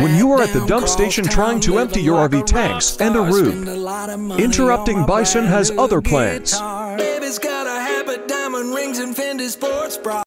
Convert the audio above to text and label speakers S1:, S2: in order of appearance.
S1: when you are at the dump station trying to empty your RV tanks and a rude. Interrupting Bison has other plans.